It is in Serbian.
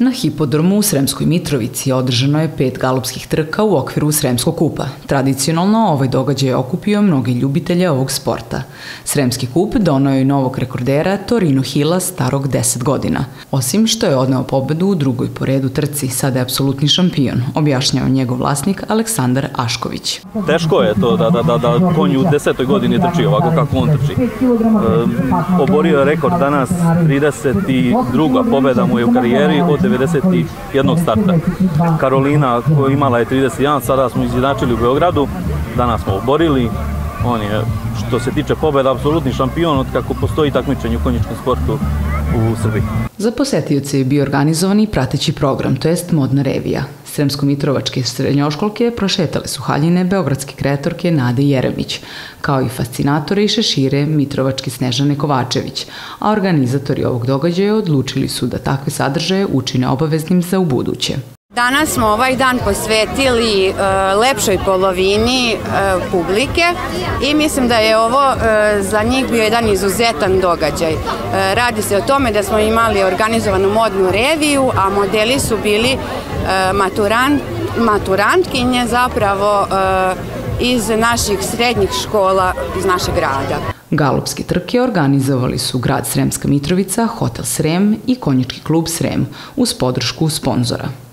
Na hipodromu u Sremskoj Mitrovici održano je pet galopskih trka u okviru Sremskog kupa. Tradicionalno ovaj događaj je okupio mnogi ljubitelja ovog sporta. Sremski kup donao je novog rekordera Torino Hila starog 10 godina. Osim što je odneo pobedu u drugoj po redu trci, sada je apsolutni šampion, objašnjava njegov vlasnik Aleksandar Ašković. Teško je to da, da, da, da konj u desetoj godini trči ovako kako on trči. E, oborio je rekord danas 32. pobeda mu je u karijeri od 91 starta. Karolina koja imala je 31, sada smo izjednačili u Beogradu, danas smo oborili, on je što se tiče pobeda apsolutni šampion od kako postoji takmičenje u konjičkom sportu u Srbiji. Za posetioce je bio organizovan i prateći program, to jest modna revija. Sremsko-Mitrovačke srednjoškolke prošetale su haljine beogradske kreatorke Nade Jeremić, kao i fascinatore i šešire Mitrovačke Snežane Kovačević, a organizatori ovog događaja odlučili su da takve sadržaje učine obaveznim za ubuduće. Danas smo ovaj dan posvetili e, lepšoj polovini e, publike i mislim da je ovo e, za njih bio jedan izuzetan događaj. Radi se o tome da smo imali organizovanu modnu reviju, a modeli su bili maturant, maturantkinje zapravo iz naših srednjih škola iz našeg grada. Galopske trke organizovali su grad Sremska Mitrovica, Hotel Srem i konjički klub Srem uz podršku sponzora.